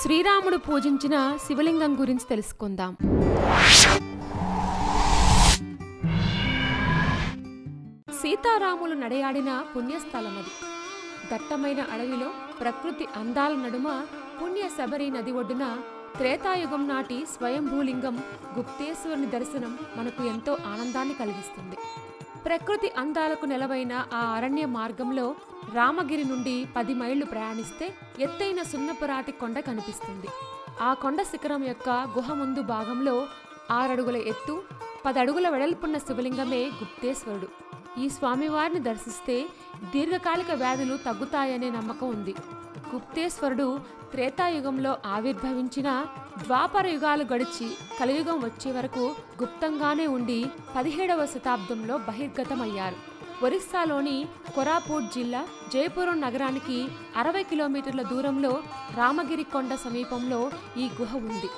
శ్రీరాముడు పూజించిన శివలింగం గురించి తెలుసుకుందాం. సీతారాములు నడయాడిన పుణ్యస్థలం అది దట్టమైన అడవిలో ప్రకృతి అందాల నడుమ పుణ్య శబరి నది ఒడ్డున త్రేతాయుగం నాటి స్వయంభూలింగం గుప్తేశ్వరుని దర్శనం మనకు ఎంతో ఆనందాన్ని కలిగిస్తుంది. ప్రకృతి అందాలకు నెలవైన ఆ అరణ్య మార్గంలో రామగిరి నుండి పది మైళ్ళు ప్రయాణిస్తే ఎత్తైన సున్నపురాతి కొండ కనిపిస్తుంది. ఆ కొండ శిఖరం యొక్క గుహ ముందు భాగంలో ఆరడుగుల ఎత్తు పదడుగుల వెడల్పున్న శివలింగమే గుప్తేశ్వరుడు. ఈ స్వామివారిని దర్శిస్తే దీర్ఘకాలిక వ్యాధులు తగ్గుతాయనే నమ్మకం ఉంది. గుప్తేశ్వరుడు త్రేతాయుగంలో ఆవిర్భవించిన ద్వాపర యుగాలు గడిచి కలియుగం వచ్చే వరకు గుప్తంగానే ఉండి పదిహేడవ శతాబ్దంలో బహిర్గతమయ్యారు. ఒరిస్సాలోని కొరాపూట్ జిల్లా జయపురం నగరానికి అరవై కిలోమీటర్ల దూరంలో రామగిరి కొండ సమీపంలో ఈ గుహ ఉంది.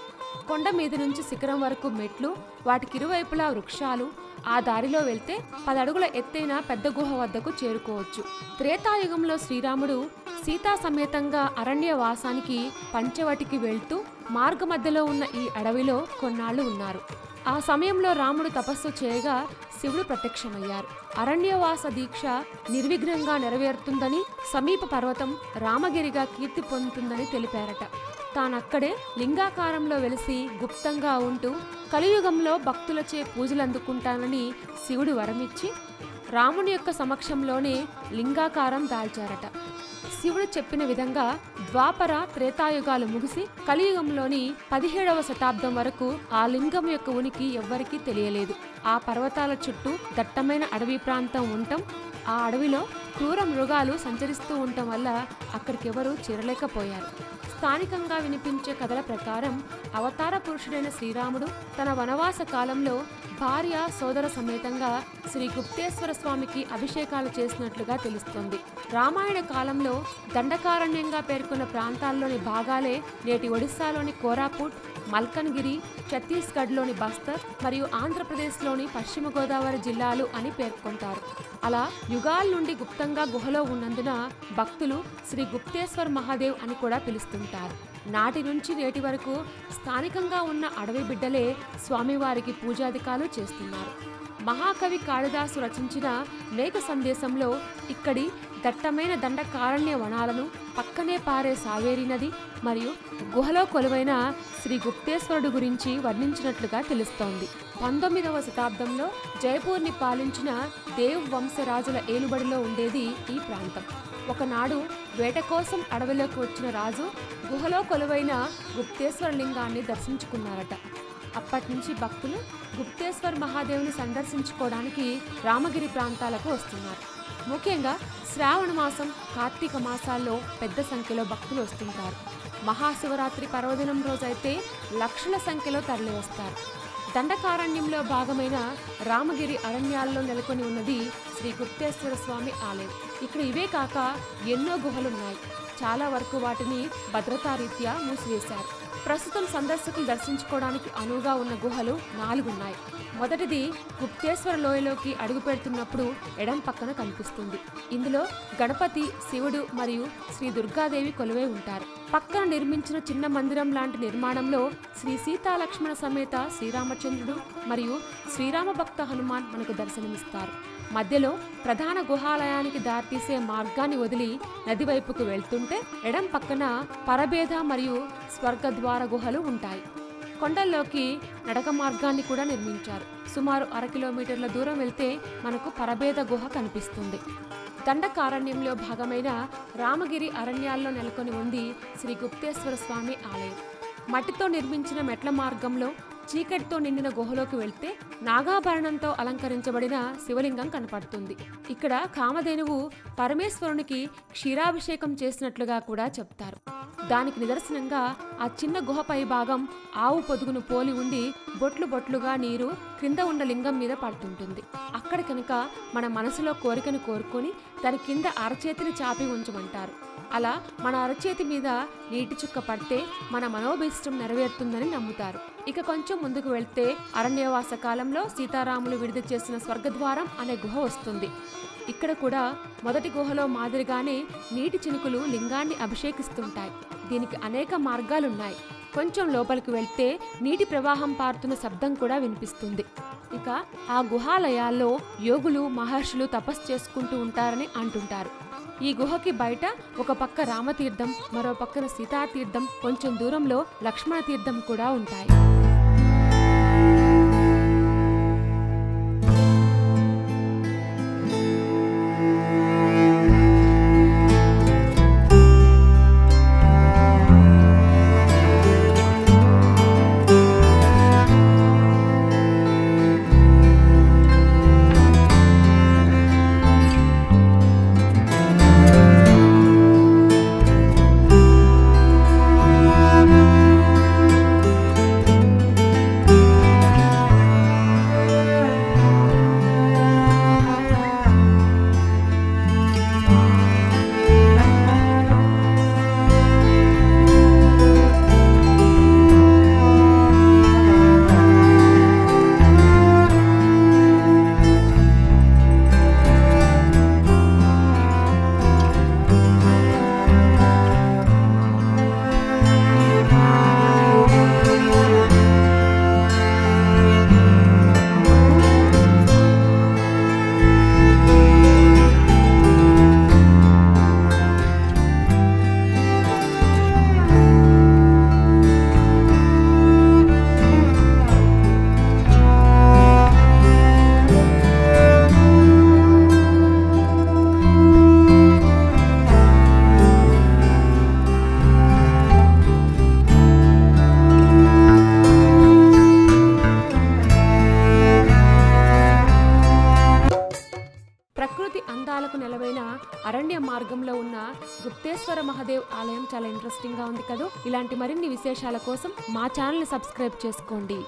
కొండ మీద నుంచి శిఖరం వరకు మెట్లు వాటికి ఇరువైపులా వృక్షాలు ఆ దారిలో వెళ్తే పదడుగుల ఎత్తైన పెద్ద గుహ వద్దకు చేరుకోవచ్చు. త్రేతాయుగంలో శ్రీరాముడు సీతా సమేతంగా అరణ్యవాసానికి పంచవటికి వెళ్తూ మార్గమధ్యలో ఉన్న ఈ అడవిలో కొన్నాళ్ళు ఉన్నారు. ఆ సమయంలో రాముడు తపస్సు చేయగా శివుడు ప్రత్యక్షమయ్యారు. అరణ్యవాస దీక్ష నిర్విఘ్నంగా నెరవేరుతుందని సమీప పర్వతం రామగిరిగా కీర్తి పొందుతుందని తెలిపారట. తానక్కడే లింగాకారంలో వెలిసి గుప్తంగా ఉంటూ కలియుగంలో భక్తులచే పూజలందుకుంటానని శివుడు వరమిచ్చి రాముని యొక్క సమక్షంలోనే లింగాకారం దాల్చారట. శివుడు చెప్పిన విధంగా ద్వాపర త్రేతాయుగాలు ముగిసి కలియుగంలోని పదిహేడవ శతాబ్దం వరకు ఆ లింగం యొక్క ఉనికి ఎవ్వరికీ తెలియలేదు. ఆ పర్వతాల చుట్టూ దట్టమైన అడవి ప్రాంతం ఉండటం ఆ అడవిలో క్రూర మృగాలు సంచరిస్తూ ఉండటం వల్ల అక్కడికెవరూ చేరలేకపోయారు. స్థానికంగా వినిపించే కథల ప్రకారం అవతార పురుషుడైన శ్రీరాముడు తన వనవాస కాలంలో భార్య సోదర సమేతంగా శ్రీ గుప్తేశ్వర స్వామికి అభిషేకాలు చేసినట్లుగా తెలుస్తోంది. రామాయణ కాలంలో దండకారణ్యంగా పేర్కొన్న ప్రాంతాల్లోని భాగాలే నేటి ఒడిశాలోని కోరాపుట్ మల్కన్గిరి ఛత్తీస్గఢ్లోని బస్తర్ మరియు ఆంధ్రప్రదేశ్లోని పశ్చిమ గోదావరి జిల్లాలు అని పేర్కొంటారు. అలా యుగాల నుండి గుప్తంగా గుహలో ఉన్నందున భక్తులు శ్రీ గుప్తేశ్వర్ మహాదేవ్ అని కూడా పిలుస్తుంటారు. నాటి నుంచి నేటి వరకు స్థానికంగా ఉన్న అడవి బిడ్డలే స్వామివారికి పూజాధికాలు చేస్తున్నారు. మహాకవి కాళిదాసు రచించిన మేక సందేశంలో ఇక్కడి దట్టమైన దండకారణ్య వనాలను పక్కనే పారే సావేరి నది మరియు గుహలో కొలువైన శ్రీ గుప్తేశ్వరుడు గురించి వర్ణించినట్లుగా తెలుస్తోంది. పంతొమ్మిదవ శతాబ్దంలో జైపూర్ని పాలించిన దేవ్ వంశరాజుల ఏలుబడిలో ఉండేది ఈ ప్రాంతం. ఒకనాడు వేట కోసం అడవిలోకి వచ్చిన రాజు గుహలో కొలువైన గుప్తేశ్వర లింగాన్ని దర్శించుకున్నారట. అప్పటి నుంచి భక్తులు గుప్తేశ్వర్ మహాదేవుని సందర్శించుకోవడానికి రామగిరి ప్రాంతాలకు వస్తున్నారు. ముఖ్యంగా శ్రావణ మాసం కార్తీక మాసాల్లో పెద్ద సంఖ్యలో భక్తులు వస్తుంటారు. మహాశివరాత్రి పర్వదినం రోజైతే లక్షల సంఖ్యలో తరలి వస్తారు దండకారణ్యంలో భాగమైన రామగిరి అరణ్యాల్లో నెలకొని ఉన్నది శ్రీ గుప్తేశ్వర స్వామి ఆలయం. ఇక్కడ ఇవే కాక ఎన్నో గుహలున్నాయి. చాలా వరకు వాటిని భద్రతారీత్యా మూసివేశారు. ప్రస్తుతం సందర్శకులు దర్శించుకోవడానికి అనువుగా ఉన్న గుహలు నాలుగున్నాయి. మొదటిది గుప్తేశ్వర లోయలోకి అడుగు పెడుతున్నప్పుడు ఎడం పక్కన కనిపిస్తుంది. ఇందులో గణపతి శివుడు మరియు శ్రీ దుర్గాదేవి కొలువై ఉంటారు. పక్కన నిర్మించిన చిన్న మందిరం లాంటి నిర్మాణంలో శ్రీ సీతాలక్ష్మణ సమేత శ్రీరామచంద్రుడు మరియు శ్రీరామ భక్త హనుమాన్ మనకు దర్శనమిస్తారు. మధ్యలో ప్రధాన గుహాలయానికి దారితీసే మార్గాన్ని వదిలి నదివైపుకు వెళ్తుంటే ఎడం పక్కన పరభేద మరియు స్వర్గద్వార గుహలు ఉంటాయి. కొండల్లోకి నడక మార్గాన్ని కూడా నిర్మించారు. సుమారు అర కిలోమీటర్ల దూరం వెళ్తే మనకు పరభేద గుహ కనిపిస్తుంది. దండకారణ్యంలో భాగమైన రామగిరి అరణ్యాల్లో నెలకొని ఉంది శ్రీ గుప్తేశ్వర స్వామి ఆలయం. మట్టితో నిర్మించిన మెట్ల మార్గంలో చీకటితో నిండిన గుహలోకి వెళ్తే నాగాభరణంతో అలంకరించబడిన శివలింగం కనపడుతుంది. ఇక్కడ కామధేనువు పరమేశ్వరునికి క్షీరాభిషేకం చేసినట్లుగా కూడా చెప్తారు. దానికి నిదర్శనంగా ఆ చిన్న గుహ పై భాగం ఆవు పొదుగును పోలి ఉండి బొట్లు బొట్లుగా నీరు క్రింద ఉన్న లింగం మీద పడుతుంటుంది. అక్కడ కనుక మన మనసులో కోరికను కోరుకొని దాని కింద అరచేతిని చాపి ఉంచమంటారు. అలా మన అరచేతి మీద నీటి చుక్క పడితే మన మనోభీష్టం నెరవేరుతుందని నమ్ముతారు. ఇక కొంచెం ముందుకు వెళ్తే అరణ్యవాస కాలంలో సీతారాములు విడుదల చేసిన స్వర్గద్వారం అనే గుహ వస్తుంది. ఇక్కడ కూడా మొదటి గుహలో మాదిరిగానే నీటి చినుకులు లింగాన్ని అభిషేకిస్తుంటాయి. దీనికి అనేక మార్గాలున్నాయి. కొంచెం లోపలికి వెళ్తే నీటి ప్రవాహం పారుతున్న శబ్దం కూడా వినిపిస్తుంది. ఇక ఆ గుహాలయాల్లో యోగులు మహర్షులు తపస్సు చేసుకుంటూ ఉంటారని అంటుంటారు. ఈ గుహకి బయట ఒక పక్క రామతీర్థం మరో పక్కన సీతాతీర్థం కొంచెం దూరంలో లక్ష్మణ తీర్థం కూడా ఉంటాయి. అందాలకు నెలవైన అరణ్య మార్గంలో ఉన్న గుప్తేశ్వర మహాదేవ్ ఆలయం చాలా ఇంట్రెస్టింగ్గా ఉంది కదా ఇలాంటి మరిన్ని విశేషాల కోసం మా ఛానల్ సబ్స్క్రైబ్ చేసుకోండి